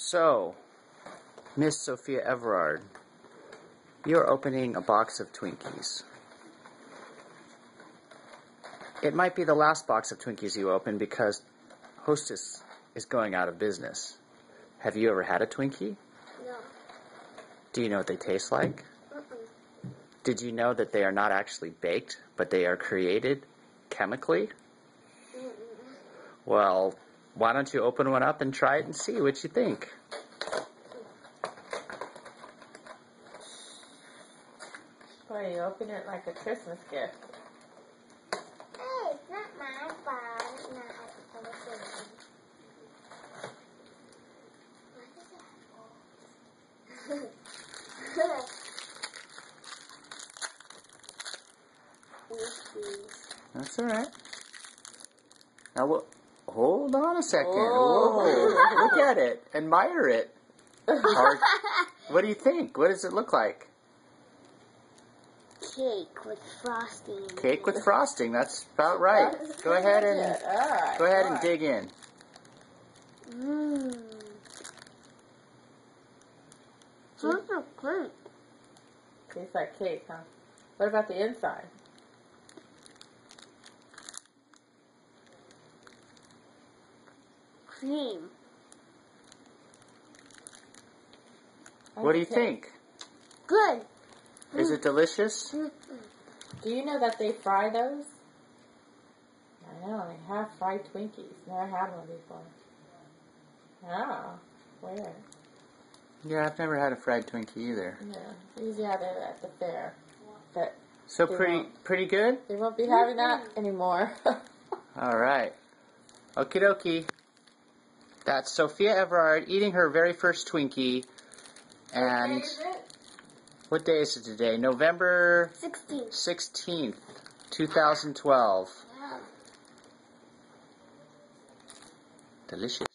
So, Miss Sophia Evrard, you're opening a box of Twinkies. It might be the last box of Twinkies you open because Hostess is going out of business. Have you ever had a Twinkie? No. Do you know what they taste like? Mm-mm. Did you know that they are not actually baked, but they are created chemically? Well, why don't you open one up and try it and see what you think? Boy, you open it like a Christmas gift. Hey, it's not my fault. No, I was thinking. What is that? That's all right. Now, lo- hold on a second. Oh. Whoa, look at it. Admire it. Hard- What do you think? What does it look like? Cake with frosting. Cake with frosting. That's about right. Go ahead and All right. go ahead all and dig in. Mmm. Those are great. Tastes like cake, huh? What about the inside? What do you think? Good. Is it delicious? Do you know that they fry those? I know, they have fried Twinkies. Never had one before. Oh, where? Yeah, I've never had a fried Twinkie either. Yeah, usually have it at the fair. But So pretty, pretty good. they won't be having that anymore. All right. Okie dokie. That's Sophia Evrard eating her very first Twinkie. And what day is it today? November 16. 16th, 2012. Wow. Delicious.